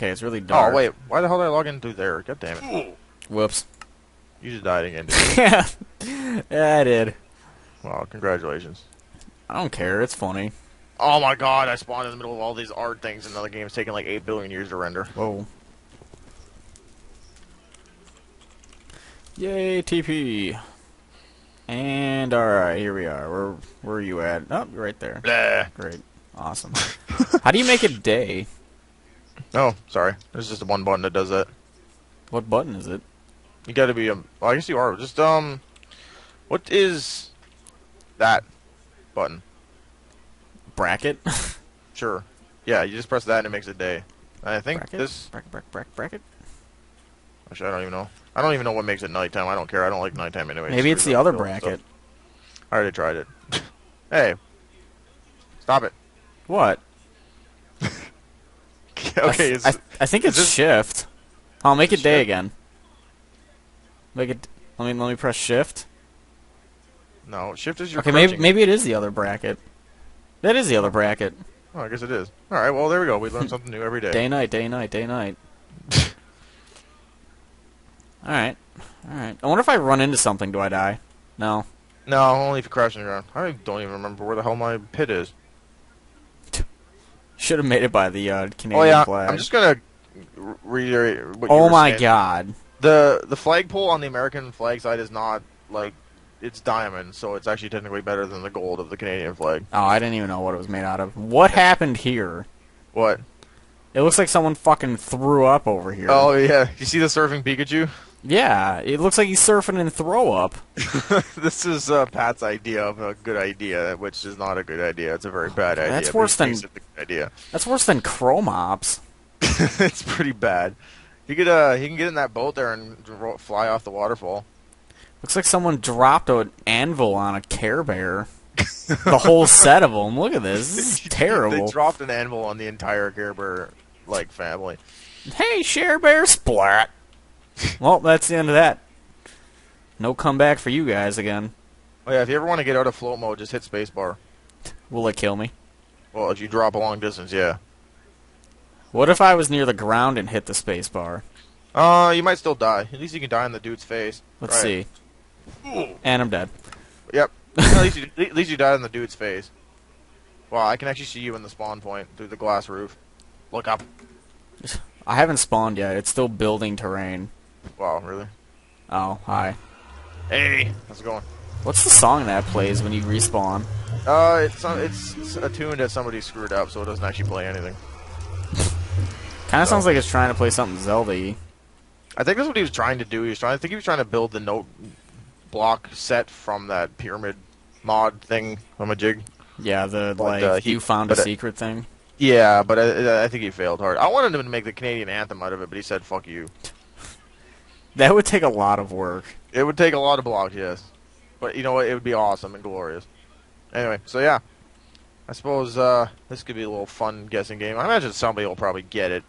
Okay, it's really oh, dark. Oh wait, why the hell did I log in through there? God damn it! Whoops. You just died again. Yeah, yeah, I did. Wow, congratulations. I don't care. It's funny. Oh my god, I spawned in the middle of all these art things, and another game's taking like 8 billion years to render. Whoa. Yay, TP. And alright, here we are. Where where are you at? Oh, you're right there. Blah. Great. Awesome. How do you make it day? Oh, sorry. There's just one button that does that. What button is it? You gotta be, um, well, I guess you are. Just, um, what is that button? Bracket? Sure. Yeah, you just press that and it makes it day. And I think bracket? this, Bracket, bracket, bracket, bracket? actually, I don't even know. I don't even know what makes it nighttime. I don't care. I don't like nighttime anyway. Maybe it's the other bracket. I already tried it. hey. Stop it. What? okay, I, is, I, I think it's this- shift. I'll make it day Shift? again. Make it. Let me let me press shift. no, shift is your Okay, maybe maybe it is the other bracket. That is the other bracket. Oh, I guess it is. All right, well, there we go. We learn something new every day. Day night, day night, day night. all right, all right. I wonder if I run into something, do I die? No. No, only if you crash on the ground. I don't even remember where the hell my pit is. Should have made it by the uh, Canadian oh yeah, flag. I'm just gonna re- reiterate. What you oh my saying. god. The the flagpole on the American flag side is not like it's diamond, so it's actually technically better than the gold of the Canadian flag. Oh, I didn't even know what it was made out of. What happened here? What? It looks like someone fucking threw up over here. Oh yeah, you see the surfing Pikachu? Yeah, it looks like he's surfing in throw up. this is uh, Pat's idea of a good idea, which is not a good idea. It's a very bad idea. That's worse than- it's a good idea. That's worse than Chromops. it's pretty bad. He could uh he can get in that boat there and fly off the waterfall. Looks like someone dropped an anvil on a Care Bear. the whole set of them. Look at this. This is terrible. they dropped an anvil on the entire Care Bear like family. Hey, Share Bear Splat. Well, that's the end of that. No comeback for you guys again. Oh yeah, if you ever want to get out of float mode, just hit spacebar. Will it kill me? Well, if you drop a long distance, yeah. What if I was near the ground and hit the space bar? Uh, you might still die. At least you can die in the dude's face. Let's Right. see. And I'm dead. Yep. at least you at least you died in the dude's face. Wow, I can actually see you in the spawn point through the glass roof. Look up. I haven't spawned yet. It's still building terrain. Wow, really? Oh, hi. Hey, how's it going? What's the song that plays when you respawn? Uh, it's uh, it's attuned that somebody screwed up, so it doesn't actually play anything. Kind of Oh. sounds like it's trying to play something Zelda-y. I think that's what he was trying to do. He was trying. I think he was trying to build the note block set from that pyramid mod thing from a jig. Yeah, the But, like uh, he- you found a but, uh, secret thing. Yeah, but I, I think he failed hard. I wanted him to make the Canadian anthem out of it, but he said "fuck you." That would take a lot of work. It would take a lot of blocks, yes, but you know what? It would be awesome and glorious. Anyway, so yeah, I suppose uh, this could be a little fun guessing game. I imagine somebody will probably get it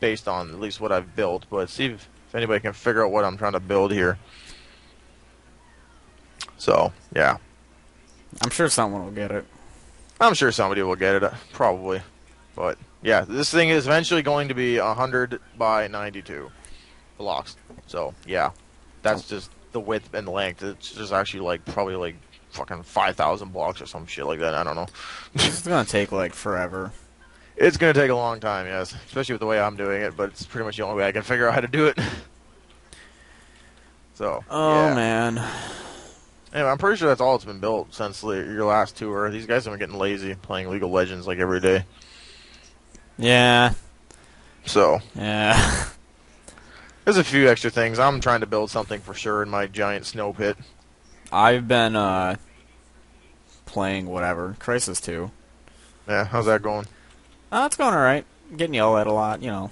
based on at least what I've built, but see if, if anybody can figure out what I'm trying to build here. So yeah, I'm sure someone will get it. I'm sure somebody will get it, uh, probably. But yeah, this thing is eventually going to be 100 by 92 blocks. So yeah, that's just the width and the length. It's just actually like probably like fucking 5,000 blocks or some shit like that. I don't know. It's gonna take like forever. It's gonna take a long time, yes, especially with the way I'm doing it. But it's pretty much the only way I can figure out how to do it. so Oh yeah. man. Anyway, I'm pretty sure that's all that's been built since your last tour. These guys have been getting lazy playing League of Legends like every day. Yeah. So Yeah. There's a few extra things. I'm trying to build something for sure in my giant snow pit. I've been uh playing whatever. Crysis 2. Yeah, how's that going? Uh, it's going alright. Getting yelled at a lot, you know,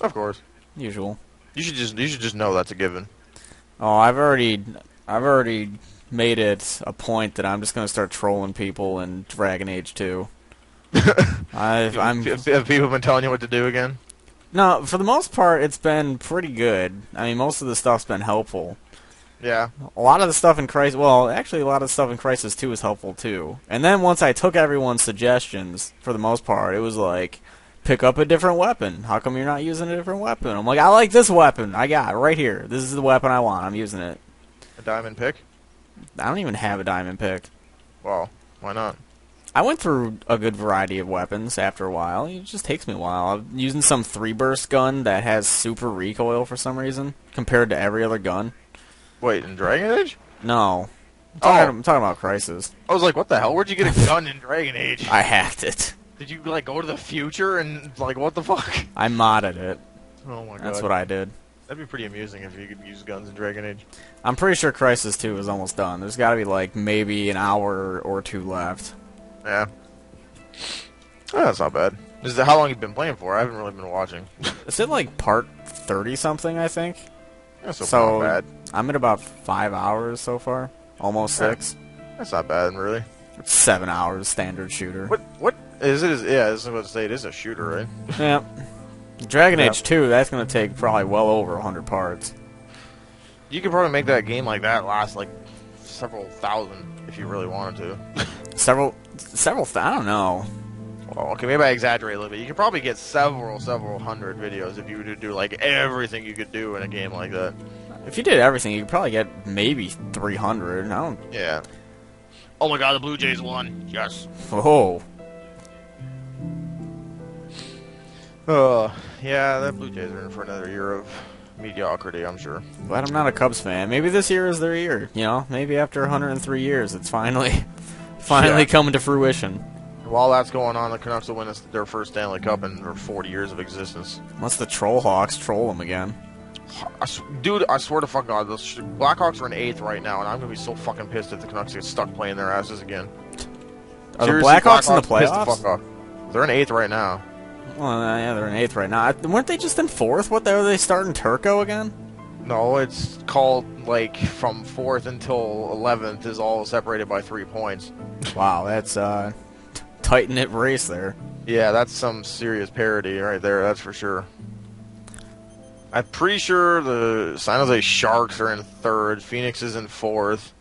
Of course. usual. You should just you should just know that's a given. Oh, I've already I've already made it a point that I'm just gonna start trolling people in Dragon Age 2. I've, I'm have people been telling you what to do again? No, for the most part, it's been pretty good. I mean, most of the stuff's been helpful. Yeah. A lot of the stuff in Crysis, well, actually, a lot of the stuff in Crysis 2 is helpful too. And then once I took everyone's suggestions, for the most part, it was like pick up a different weapon. How come you're not using a different weapon? I'm like, I like this weapon. I got it right here. This is the weapon I want. I'm using it. A diamond pick? I don't even have a diamond pick. Well, why not? I went through a good variety of weapons after a while. It just takes me a while. I'm using some three burst gun that has super recoil for some reason compared to every other gun. Wait, in Dragon Age? No. I'm oh. talking, Oh. I'm talking about Crysis. I was like, what the hell? Where'd you get a gun in Dragon Age? I hacked it. Did you like go to the future and like what the fuck? I modded it. Oh my god. That's what I did. That'd be pretty amusing if you could use guns in Dragon Age. I'm pretty sure Crysis 2 is almost done. There's got to be like maybe an hour or two left. Yeah. Oh, that's not bad. Is that how long you've been playing for? I haven't really been watching. Is it like part 30 something, I think? That's so, bad. I'm at about five hours so far. Almost Yeah. six. That's not bad, really. Seven hours standard shooter. What? What is it? Is yeah? I was about to say it is a shooter, right? Yeah. Dragon Yeah. Age 2, that's going to take probably well over 100 parts. You could probably make that game like that last like several thousand if you really wanted to. Several, several, th- I don't know. Well, okay, maybe I exaggerate a little bit. You could probably get several, several hundred videos if you were to do like everything you could do in a game like that. If you did everything, you could probably get maybe 300. I don't. Yeah. Oh my god, the Blue Jays won. Yes. Oh. Uh, yeah, the Blue Jays are in for another year of mediocrity, I'm sure. Glad I'm not a Cubs fan. Maybe this year is their year. You know, maybe after 103 years, it's finally, finally Yeah. coming to fruition. While that's going on, the Canucks will win their first Stanley Cup in their 40 years of existence. Unless the Troll Hawks troll them again. I s- dude, I swear to fuck God, the Blackhawks are in eighth right now, and I'm gonna be so fucking pissed if the Canucks get stuck playing their asses again. Are Seriously, the Blackhawks in the pissed the playoffs? fuck off. They're in eighth right now. Well, uh, yeah, they're in eighth right now. Weren't they just in fourth? What? Are they starting Turco again? No, it's called like from fourth until eleventh is all separated by three points. Wow, that's uh, tight knit race there. Yeah, that's some serious parody right there. That's for sure. I'm pretty sure the San Jose Sharks are in third. Phoenix is in fourth.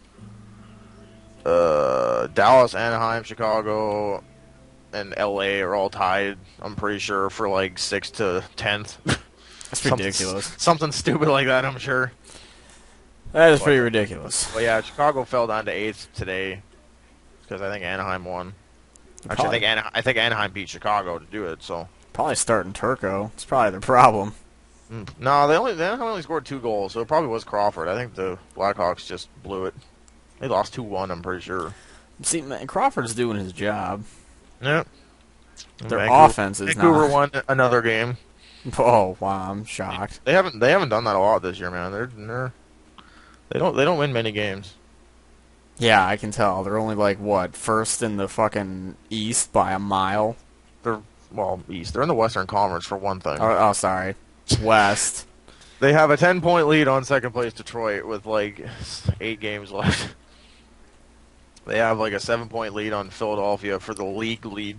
Uh, Dallas, Anaheim, Chicago, and LA are all tied. I'm pretty sure for like sixth to tenth. That's ridiculous. Something stupid like that. I'm sure. That is pretty ridiculous. But yeah, Chicago fell down to eighth today because I think Anaheim won. Actually, I think Ana- I think Anaheim beat Chicago to do it. So Probably starting Turco. It's probably the problem. Mm. no, they only they only scored two goals, so it probably was Crawford. I think the Blackhawks just blew it. They lost two one. I'm pretty sure. See, man, Crawford's doing his job. Yeah. Their Vancouver, offense is Vancouver not. won another game. Oh wow, I'm shocked. They haven't they haven't done that a lot this year, man. They're they're they don't they don't win many games. Yeah, I can tell. They're only like what first in the fucking East by a mile. They're well East. They're in the Western Conference for one thing. Oh, oh sorry, West. They have a 10 point lead on second place Detroit with like eight games left. They have like a seven point lead on Philadelphia for the league lead.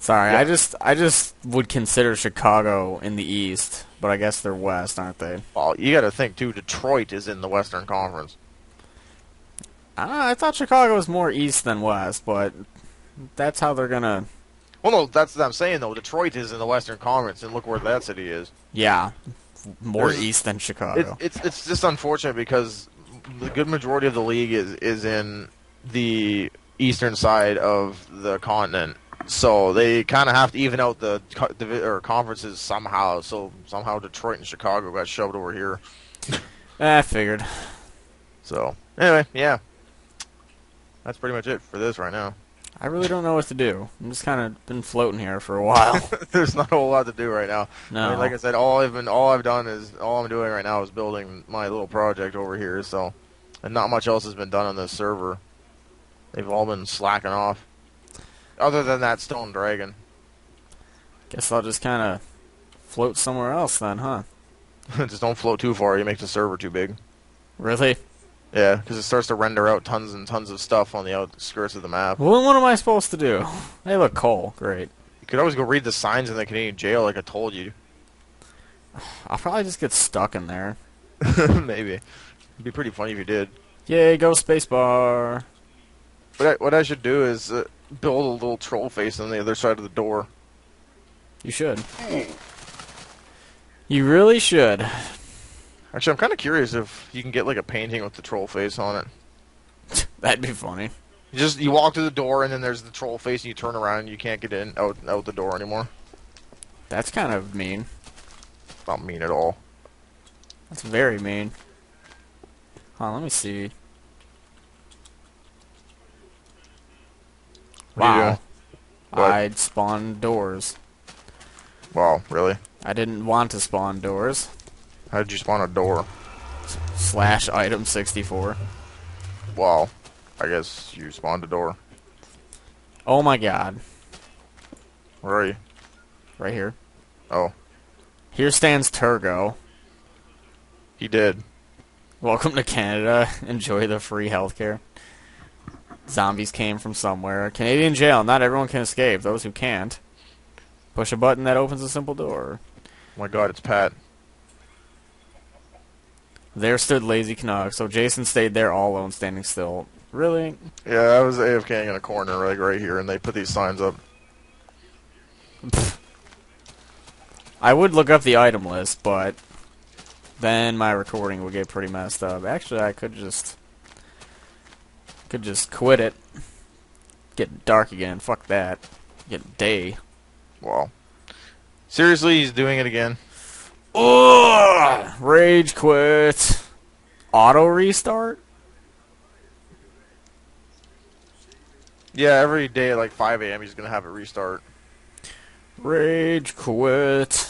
Sorry. I just I just would consider Chicago in the East, but I guess they're West, aren't they? Well, you got to think too. Detroit is in the Western Conference. I I thought Chicago was more East than West, but that's how they're gonna. Well, no, that's what I'm saying though. Detroit is in the Western Conference, and look where that city is. Yeah, more There's- East than Chicago. It's it's it's just unfortunate because the good majority of the league is is in the eastern side of the continent. So they kind of have to even out the co- or conferences somehow. So somehow Detroit and Chicago got shoved over here. I ah, figured. So anyway, yeah, that's pretty much it for this right now. I really don't know what to do. I'm just kind of been floating here for a while. There's not a whole lot to do right now. No, I mean, like I said, all I've been all I've done is all I'm doing right now is building my little project over here. So, and not much else has been done on this server. They've all been slacking off. Other than that Stone Dragon. guess I'll just kind of float somewhere else then, huh? Just don't float too far. You make the server too big. Really? Yeah, because it starts to render out tons and tons of stuff on the outskirts of the map. Well, what am I supposed to do? They look cool. Great. You could always go read the signs in the Canadian jail, like I told you. I'll probably just get stuck in there. Maybe. It'd be pretty funny if you did. Yay, go spacebar. What I, what I should do is uh, build a little troll face on the other side of the door. You should. You really should. Actually, I'm kind of curious if you can get like a painting with the troll face on it. That'd be funny. You just you walk through the door and then there's the troll face and you turn around and you can't get in out out the door anymore. That's kind of mean. Not mean at all. That's very mean. On, let me see. What are you Wow. I'd spawn doors. Wow, really? I didn't want to spawn doors. How did you spawn a door? Slash item 64. Wow. I guess you spawned a door. Oh my god. Where are you? Right here. Oh, Here stands Turgo. he did. Welcome to Canada. Enjoy the free healthcare. Zombies came from somewhere. Canadian jail. Not everyone can escape. Those who can't. Push a button that opens a simple door. Oh my god, it's Pat. There stood Lazy Canuck. So Jason stayed there all alone, standing still. Really? Yeah, I was AFKing in a corner, like right here, and they put these signs up. I would look up the item list, but then my recording would get pretty messed up. Actually, I could just could just quit it. Get dark again. Fuck that. Get day. Wow. Seriously, he's doing it again. Ugh! Rage quit. Auto restart? Yeah, every day at like 5 a.m. he's gonna have it restart. Rage quit.